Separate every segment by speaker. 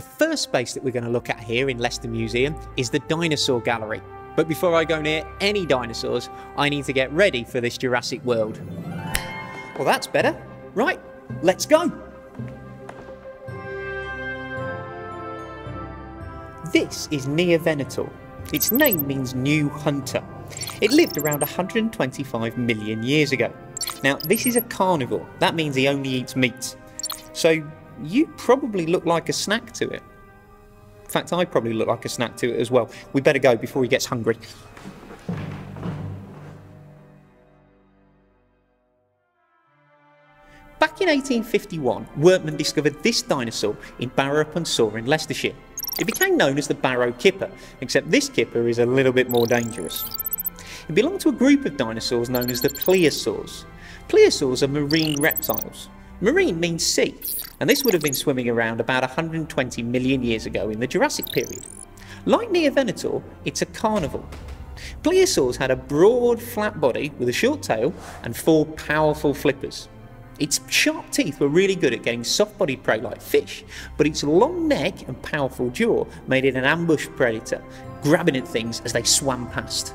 Speaker 1: The first space that we're going to look at here in Leicester Museum is the Dinosaur Gallery. But before I go near any dinosaurs, I need to get ready for this Jurassic World. Well, that's better. Right, let's go. This is Neovenator. Its name means new hunter. It lived around 125 million years ago. Now, this is a carnivore. That means he only eats meat. So, you probably look like a snack to it. In fact, I probably look like a snack to it as well. We better go before he gets hungry. Back in 1851, workmen discovered this dinosaur in Barrow upon Soar in Leicestershire. It became known as the Barrow Kipper, except this kipper is a little bit more dangerous. It belonged to a group of dinosaurs known as the plesiosaurs. Plesiosaurs are marine reptiles. Marine means sea, and this would have been swimming around about 120 million years ago in the Jurassic period. Like Neovenator, it's a carnivore. Plesiosaurs had a broad, flat body with a short tail and four powerful flippers. Its sharp teeth were really good at getting soft-bodied prey like fish, but its long neck and powerful jaw made it an ambush predator, grabbing at things as they swam past.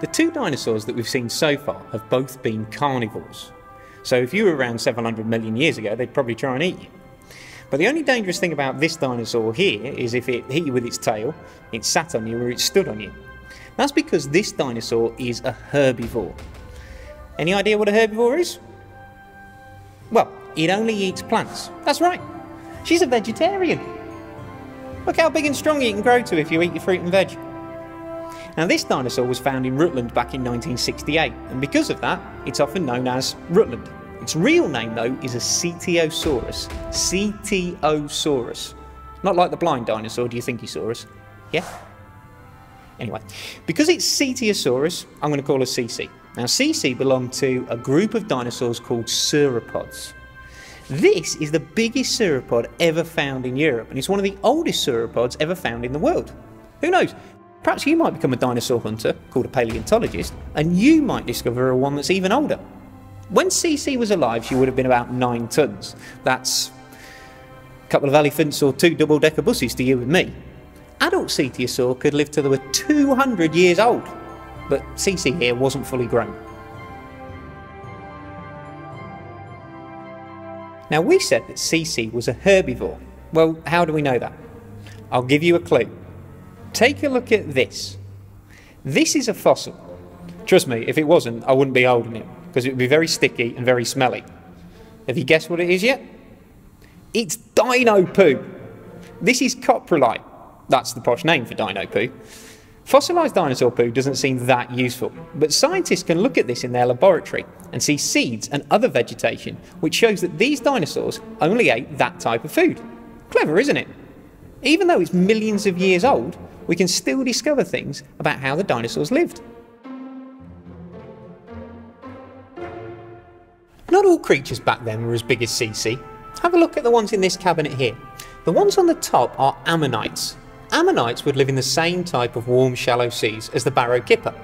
Speaker 1: The two dinosaurs that we've seen so far have both been carnivores. So if you were around 700 million years ago, they'd probably try and eat you. But the only dangerous thing about this dinosaur here is if it hit you with its tail, it sat on you or it stood on you. That's because this dinosaur is a herbivore. Any idea what a herbivore is? Well, it only eats plants. That's right. She's a vegetarian. Look how big and strong you can grow to if you eat your fruit and veg. Now, this dinosaur was found in Rutland back in 1968, and because of that, it's often known as Rutland. Its real name, though, is a Cetiosaurus. Cetiosaurus. Not like the blind dinosaur, do you think he saw us? Yeah? Anyway, because it's Cetiosaurus, I'm going to call her CC. Now, CC belonged to a group of dinosaurs called sauropods. This is the biggest sauropod ever found in Europe, and it's one of the oldest sauropods ever found in the world. Who knows? Perhaps you might become a dinosaur hunter, called a paleontologist, and you might discover a one that's even older. When CC was alive, she would have been about 9 tons. That's a couple of elephants or two double decker buses to you and me. Adult Cetiosaur could live till they were 200 years old, but CC here wasn't fully grown. Now, we said that CC was a herbivore. Well, how do we know that? I'll give you a clue. Take a look at this. This is a fossil. Trust me, if it wasn't, I wouldn't be holding it, because it would be very sticky and very smelly. Have you guessed what it is yet? It's dino poo. This is coprolite. That's the posh name for dino poo. Fossilised dinosaur poo doesn't seem that useful, but scientists can look at this in their laboratory and see seeds and other vegetation, which shows that these dinosaurs only ate that type of food. Clever, isn't it? Even though it's millions of years old, we can still discover things about how the dinosaurs lived. Not all creatures back then were as big as CC. Have a look at the ones in this cabinet here. The ones on the top are ammonites. Ammonites would live in the same type of warm shallow seas as the Barrow Kipper.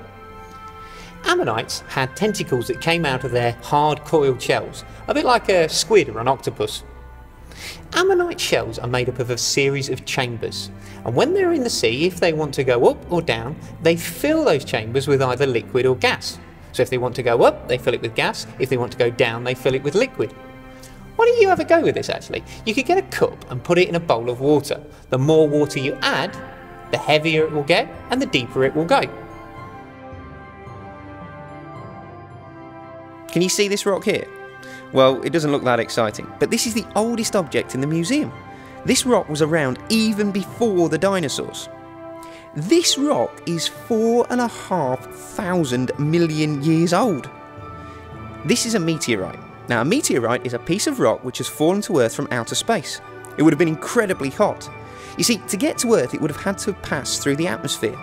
Speaker 1: Ammonites had tentacles that came out of their hard coiled shells, a bit like a squid or an octopus. Ammonite shells are made up of a series of chambers, and when they're in the sea, if they want to go up or down, they fill those chambers with either liquid or gas. So if they want to go up, they fill it with gas, if they want to go down, they fill it with liquid. Why don't you have a go with this actually? You could get a cup and put it in a bowl of water. The more water you add, the heavier it will get and the deeper it will go. Can you see this rock here? Well, it doesn't look that exciting, but this is the oldest object in the museum. This rock was around even before the dinosaurs. This rock is four and a half thousand million years old. This is a meteorite. Now, a meteorite is a piece of rock which has fallen to Earth from outer space. It would have been incredibly hot. You see, to get to Earth, it would have had to pass through the atmosphere.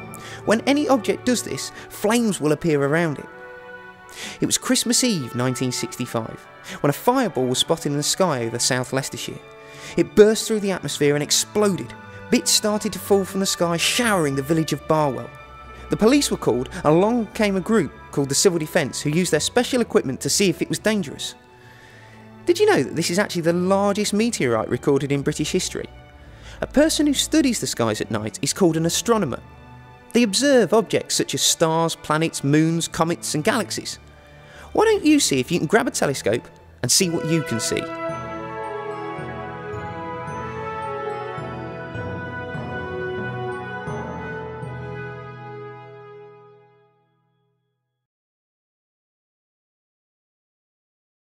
Speaker 1: When any object does this, flames will appear around it. It was Christmas Eve 1965 when a fireball was spotted in the sky over South Leicestershire. It burst through the atmosphere and exploded. Bits started to fall from the sky, showering the village of Barwell. The police were called, and along came a group called the Civil Defence who used their special equipment to see if it was dangerous. Did you know that this is actually the largest meteorite recorded in British history? A person who studies the skies at night is called an astronomer. They observe objects such as stars, planets, moons, comets, and galaxies. Why don't you see if you can grab a telescope and see what you can see?